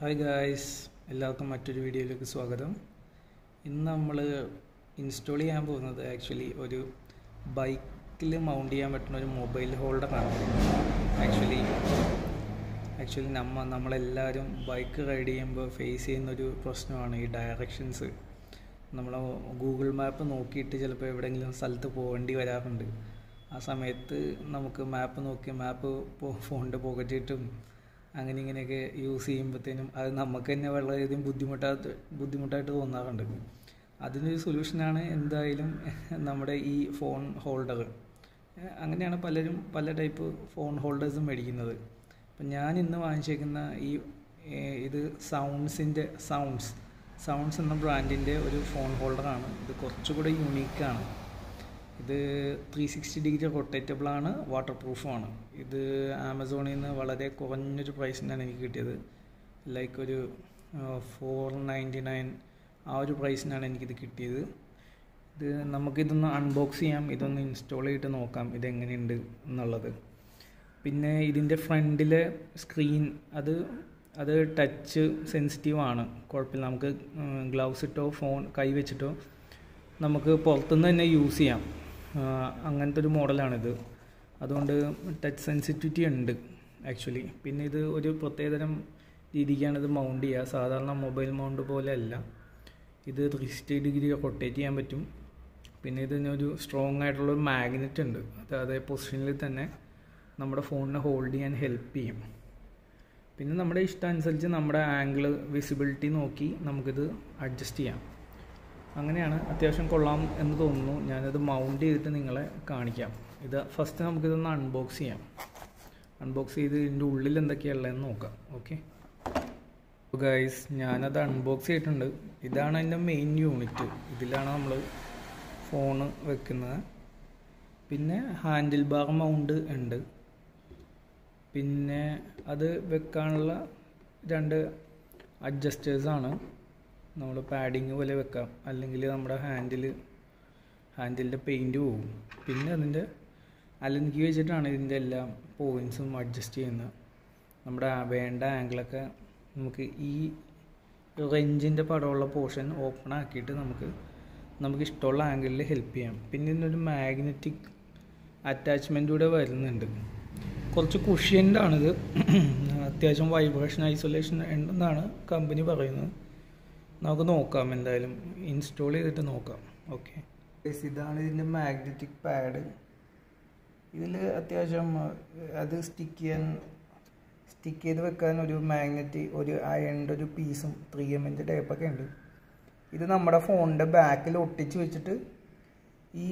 Hi guys എല്ലാവർക്കും മറ്റൊരു വീഡിയോയിലേക്ക് സ്വാഗതം. ഇന്ന് നമ്മൾ ഇൻസ്റ്റാൾ ചെയ്യാൻ പോകുന്നത് ആക്ച്വലി ഒരു ബൈക്കിൽ മൗണ്ട് ചെയ്യാൻ പറ്റുന്ന ഒരു മൊബൈൽ ഹോൾഡറാണ് ആക്ച്വലി ആക്ച്വലി നമ്മ നമ്മളെല്ലാവരും ബൈക്ക് റൈഡ് ചെയ്യുമ്പോൾ ഫേസ് ചെയ്യുന്ന ഒരു പ്രശ്നമാണ് ഈ ഡയറക്ഷൻസ് നമ്മൾ ഗൂഗിൾ മാപ്പ് നോക്കിയിട്ട് ചിലപ്പോൾ എവിടെയെങ്കിലും സ്ഥലത്ത് പോകേണ്ടി വരാറുണ്ട്. ആ സമയത്ത് നമുക്ക് മാപ്പ് നോക്കി മാപ്പ് ഫോണിന്റെ പോക്കറ്റിട്ടും അങ്ങനെ ഇങ്ങനെയൊക്കെ യൂസ് ചെയ്യുമ്പോഴത്തേനും അത് നമുക്ക് തന്നെ വളരെയധികം ബുദ്ധിമുട്ടായിട്ട് ബുദ്ധിമുട്ടായിട്ട് തോന്നാറുണ്ട്. അതിനൊരു സൊല്യൂഷനാണ് എന്തായാലും നമ്മുടെ ഈ ഫോൺ ഹോൾഡർ അങ്ങനെയാണ് പലരും പല ടൈപ്പ് ഫോൺ ഹോൾഡേഴ്സും മേടിക്കുന്നത്. അപ്പം ഞാൻ ഇന്ന് വാങ്ങിച്ചേക്കുന്ന ഈ ഇത് സൗണ്ട്സിന്റെ സൗണ്ട്സ് സൗണ്ട്സ് എന്ന ബ്രാൻഡിന്റെ ഒരു ഫോൺ ഹോൾഡറാണ് ഇത് കുറച്ചുകൂടെ യുണീക്കാണ് ഇത് ത്രീ സിക്സ്റ്റി ഡിഗ്രി റൊട്ടേറ്റബിൾ ആണ് വാട്ടർ പ്രൂഫുമാണ് ഇത് ആമസോണിൽ നിന്ന് വളരെ കുറഞ്ഞൊരു പ്രൈസിനാണ് എനിക്ക് കിട്ടിയത്. ലൈക്ക് ഒരു ഫോർ നയന്റി നയൻ ആ ഒരു പ്രൈസിനാണ് എനിക്കിത് കിട്ടിയത്. ഇത് നമുക്കിതൊന്ന് അൺബോക്സ് ചെയ്യാം ഇതൊന്ന് ഇൻസ്റ്റാൾ ചെയ്തിട്ട് നോക്കാം ഇതെങ്ങനെയുണ്ട് എന്നുള്ളത്. പിന്നെ ഇതിന്റെ ഫ്രണ്ടിലെ സ്ക്രീൻ അത് അത് ടച്ച് സെൻസിറ്റീവ് ആണ്. കുഴപ്പമില്ല നമുക്ക് ഗ്ലൗസ് ഇട്ടോ ഫോൺ കൈ വെച്ചിട്ടോ നമുക്ക് പുറത്തുനിന്ന് തന്നെ യൂസ് ചെയ്യാം. അങ്ങനത്തെ ഒരു മോഡലാണിത്. അതുകൊണ്ട് ടച്ച് സെൻസിറ്റിവിറ്റി ഉണ്ട് ആക്ച്വലി പിന്നെ ഇത് ഒരു പ്രത്യേകതരം രീതിക്കാണ് ഇത് മൗണ്ട് ചെയ്യുക. സാധാരണ മൊബൈൽ മൗണ്ട് പോലെ അല്ല. ഇത് ത്രീ സിക്സ്റ്റി ഡിഗ്രി റൊട്ടേറ്റ് ചെയ്യാൻ പറ്റും. പിന്നെ ഇതിനൊരു സ്ട്രോങ് ആയിട്ടുള്ള ഒരു മാഗ്നറ്റ് ഉണ്ട്. അത് അതേ പൊസിഷനിൽ തന്നെ നമ്മുടെ ഫോണിനെ ഹോൾഡ് ചെയ്യാൻ ഹെൽപ്പ് ചെയ്യും. പിന്നെ നമ്മുടെ ഇഷ്ടാനുസരിച്ച് നമ്മുടെ ആംഗിൾ വിസിബിലിറ്റി നോക്കി നമുക്കിത് അഡ്ജസ്റ്റ് ചെയ്യാം. അങ്ങനെയാണ് അത്യാവശ്യം കൊള്ളാം എന്ന് തോന്നുന്നു. ഞാനത് മൗണ്ട് ചെയ്തിട്ട് നിങ്ങളെ കാണിക്കാം. ഇത് ഫസ്റ്റ് നമുക്കിതൊന്ന് അൺബോക്സ് ചെയ്യാം. അൺബോക്സ് ചെയ്ത് ഇതിന്റെ ഉള്ളിൽ എന്തൊക്കെയുള്ളതെന്ന് നോക്കാം. ഓക്കെ ഗൈസ് ഞാനത് അൺബോക്സ് ചെയ്തിട്ടുണ്ട്. ഇതാണ് അതിന്റെ മെയിൻ യൂണിറ്റ് ഇതിലാണ് നമ്മൾ ഫോണ് വെക്കുന്നത്. പിന്നെ ഹാൻഡിൽ ബാർ മൗണ്ട് ഉണ്ട്. പിന്നെ അത് വെക്കാനുള്ള രണ്ട് അഡ്ജസ്റ്റേഴ്സാണ് നമ്മൾ പാഡിങ് പോലെ വെക്കാം. അല്ലെങ്കിൽ നമ്മുടെ ഹാൻഡിൽ ഹാൻഡിലിന്റെ പെയിന്റ് പോകും പിന്നെ അതിന്റെ അലങ്കി വെച്ചിട്ടാണ് ഇതിന്റെ എല്ലാം പോയിൻസും അഡ്ജസ്റ്റ് ചെയ്യുന്നത് നമ്മുടെ വേണ്ട ആംഗിളൊക്കെ നമുക്ക് ഈ റെഞ്ചിന്റെ പടമുള്ള പോർഷൻ ഓപ്പൺ ആക്കിയിട്ട് നമുക്ക് നമുക്ക് ഇഷ്ടമുള്ള ആംഗിളിൽ ഹെൽപ്പ് ചെയ്യാം. പിന്നെ ഇതിനൊരു മാഗ്നറ്റിക് അറ്റാച്ച്മെന്റ് കൂടെ വരുന്നുണ്ട്. കുറച്ച് കുഷ്യന്റാണിത് അത്യാവശ്യം വൈബ്രേഷൻ ഐസൊലേഷൻ ഉണ്ടെന്നാണ് കമ്പനി പറയുന്നത്. നമുക്ക് നോക്കാം എന്തായാലും. ഇൻസ്റ്റാൾ ചെയ്തിട്ട് നോക്കാം. ഓക്കെ ഇതാണ് ഇതിന്റെ മാഗ്നറ്റിക് പാഡ് ഇതിൽ അത്യാവശ്യം അത് സ്റ്റിക്ക് ചെയ്യാൻ സ്റ്റിക്ക് ചെയ്ത് വെക്കാൻ ഒരു മാഗ്നറ്റ് ഒരു അയണിന്റെ ഒരു പീസും ത്രീ എമ്മിന്റെ ടൈപ്പൊക്കെ ഉണ്ട്. ഇത് നമ്മുടെ ഫോണിന്റെ ബാക്കിൽ ഒട്ടിച്ച് വെച്ചിട്ട് ഈ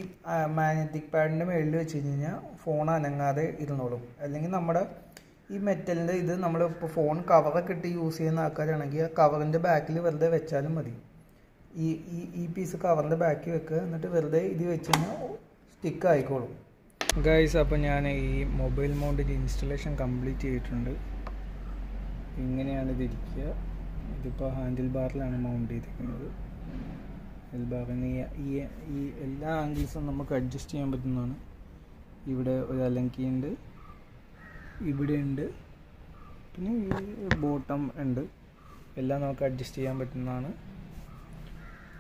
മാഗ്നറ്റിക് പാഡിന്റെ മുകളിൽ വെച്ച് കഴിഞ്ഞ് കഴിഞ്ഞാൽ ഫോൺ അനങ്ങാതെ ഇരുന്നോളും. അല്ലെങ്കിൽ നമ്മുടെ ഈ മെറ്റലിന്റെ ഇത് നമ്മൾ ഇപ്പോൾ ഫോൺ കവറൊക്കെ ഇട്ട് യൂസ് ചെയ്യുന്ന ആൾക്കാരാണെങ്കിൽ ആ കവറിന്റെ ബാക്കിൽ വെറുതെ വെച്ചാലും മതി. ഈ ഈ ഈ പീസ് കവറിന്റെ ബാക്കിൽ വെക്കുക. എന്നിട്ട് വെറുതെ ഇത് വെച്ച് കഴിഞ്ഞാൽ സ്റ്റിക്ക് ആയിക്കോളും. ഗൈസ് അപ്പോൾ ഞാൻ ഈ മൊബൈൽ മൗണ്ടിന്റെ ഇൻസ്റ്റലേഷൻ കംപ്ലീറ്റ് ചെയ്തിട്ടുണ്ട്. ഇങ്ങനെയാണ് ഇതിരിക്കുക ഇതിപ്പോൾ ഹാൻഡിൽ ബാറിലാണ് മൗണ്ട് ചെയ്തിരിക്കുന്നത്. ഹാൻഡിൽ ബാറിന് ഈ ഈ എല്ലാ ആംഗിൾസും നമുക്ക് അഡ്ജസ്റ്റ് ചെയ്യാൻ പറ്റുന്നതാണ്. ഇവിടെ ഒരു അലങ്കിയുണ്ട് ഇവിടെ ഉണ്ട് പിന്നെ ഈ ബോട്ടം ഉണ്ട്. എല്ലാം നമുക്ക് അഡ്ജസ്റ്റ് ചെയ്യാൻ പറ്റുന്നതാണ്.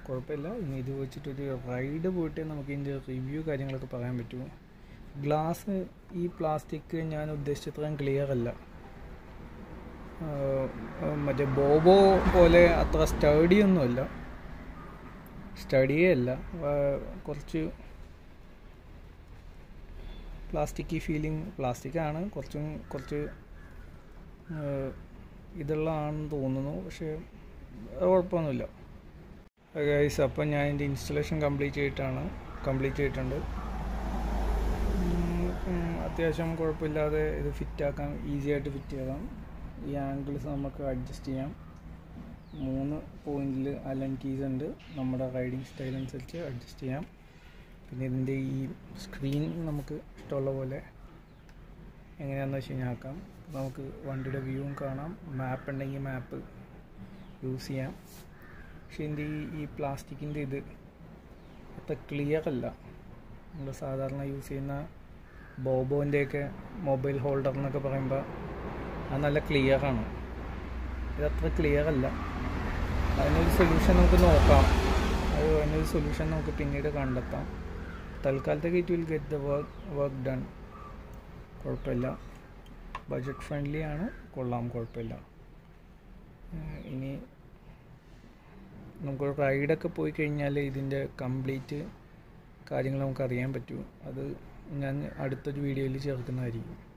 കുഴപ്പമില്ല. ഇനി ഇത് വെച്ചിട്ടൊരു റൈഡ് പോയിട്ട് നമുക്ക് ഇതിന്റെ റിവ്യൂ കാര്യങ്ങളൊക്കെ പറയാൻ പറ്റുമോ? ഗ്ലാസ് ഈ പ്ലാസ്റ്റിക് ഞാൻ ഉദ്ദേശിച്ചത്രയും ക്ലിയർ അല്ല. മറ്റേ ബോബോ പോലെ അത്ര സ്റ്റഡിയൊന്നുമല്ല സ്റ്റഡിയേ അല്ല. കുറച്ച് പ്ലാസ്റ്റിക് ഫീലിംഗ് പ്ലാസ്റ്റിക് ആണ് കുറച്ചും കുറച്ച് ഇതുള്ളതാണെന്ന് തോന്നുന്നു. പക്ഷേ കുഴപ്പമൊന്നുമില്ല. ഗൈസ് അപ്പം ഞാൻ എന്റെ ഇൻസ്റ്റലേഷൻ കംപ്ലീറ്റ് ചെയ്തിട്ടാണ് കംപ്ലീറ്റ് ചെയ്തിട്ടുണ്ട്. അത്യാവശ്യം കുഴപ്പമില്ലാതെ ഇത് ഫിറ്റാക്കാം ഈസി ആയിട്ട് ഫിറ്റ് ചെയ്യാം ഈ ആംഗിൾസ് നമുക്ക് അഡ്ജസ്റ്റ് ചെയ്യാം. മൂന്ന് പോയിന്റിൽ അലൻ കീസ് ഉണ്ട്. നമ്മുടെ റൈഡിങ് സ്റ്റൈൽ അനുസരിച്ച് അഡ്ജസ്റ്റ് ചെയ്യാം. പിന്നെ ഇതിന്റെ ഈ സ്ക്രീൻ നമുക്ക് ഇഷ്ടമുള്ള പോലെ എങ്ങനെയാണെന്ന് വെച്ച് കഴിഞ്ഞാൽ ആക്കാം. നമുക്ക് വണ്ടിയുടെ വ്യൂവും കാണാം. മാപ്പ് ഉണ്ടെങ്കിൽ മാപ്പ് യൂസ് ചെയ്യാം. പക്ഷേ ഇതിന്റെ ഈ ഈ പ്ലാസ്റ്റിക്കിന്റെ ഇത് അത്ര ക്ലിയർ അല്ല. നമ്മൾ സാധാരണ യൂസ് ചെയ്യുന്ന ബോബോന്റെയൊക്കെ മൊബൈൽ ഹോൾഡർ എന്നൊക്കെ പറയുമ്പോൾ അത് നല്ല ക്ലിയർ ആണ്. ഇതത്ര ക്ലിയർ അല്ല. അതിനൊരു സൊല്യൂഷൻ നമുക്ക് നോക്കാം. അത് അതിനൊരു സൊല്യൂഷൻ നമുക്ക് പിന്നീട് കണ്ടെത്താം. തൽക്കാലത്തേക്ക് it will get the work work done കുഴപ്പമില്ല. ബഡ്ജറ്റ് ഫ്രണ്ട്ലി ആണ്. കൊള്ളാം കുഴപ്പമില്ല. ഇനി നമുക്ക് റൈഡൊക്കെ പോയി കഴിഞ്ഞാൽ ഇതിന്റെ കംപ്ലീറ്റ് കാര്യങ്ങൾ നമുക്ക് അറിയാൻ പറ്റൂ. അത് ഞാൻ അടുത്തൊരു വീഡിയോയിൽ ചേർക്കുന്നതായിരിക്കും.